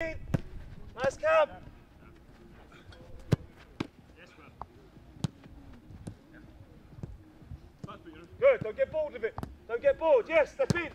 Nice cup. Good, don't get bored of it. Don't get bored. Yes, that's it.